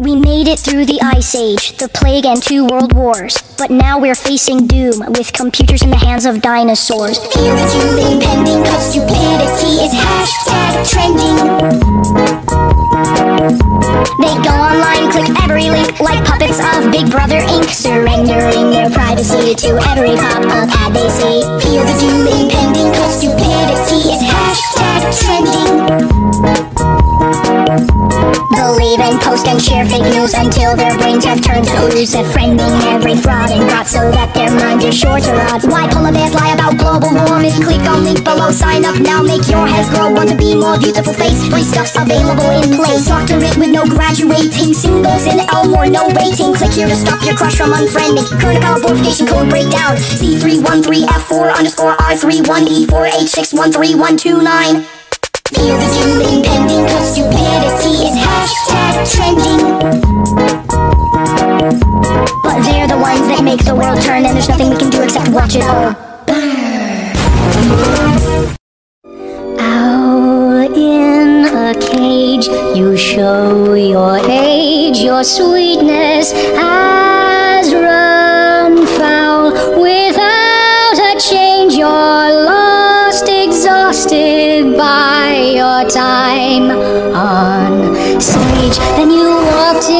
We made it through the Ice Age, the Plague, and two world wars. But now we're facing doom with computers in the hands of dinosaurs. Is you impending, cause stupidity is hashtag trending. They go online, click every link like puppets of Big Brother Inc. Surrendering their privacy to every pop-up ad they see. Fear the share fake news until their brains have turned to ooze. Befriending every fraud and bot so that their minds are short to odds. Why polar bears lie about global warming? Click on link below, sign up now, make your hairs grow. Want to be more beautiful face? Free stuff's available in place. Doctorate with no graduating, singles in Elmore, no waiting. Click here to stop your crush from unfriending. Current verification code breakdown. C313F4 underscore R31E4H6131129. Fear the doom impending, cause stupidity is make the world turn, and there's nothing we can do except watch it all burn. Owl in a cage, you show your age, your sweetness has run foul. Without a change, you're lost, exhausted by your time on stage. Then you walked in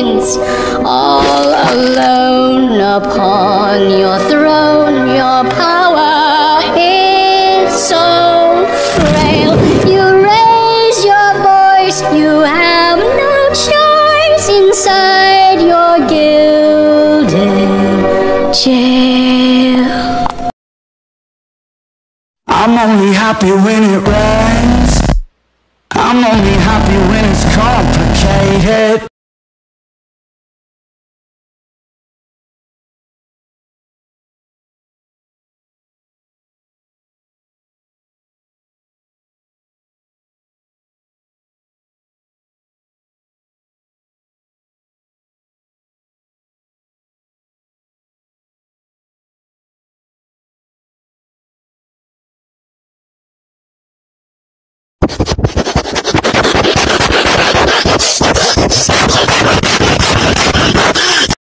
Prince, all alone upon your throne. Your power is so frail. You raise your voice, you have no choice inside your gilded jail. I'm only happy when it rains. I'm only happy when it's complicated.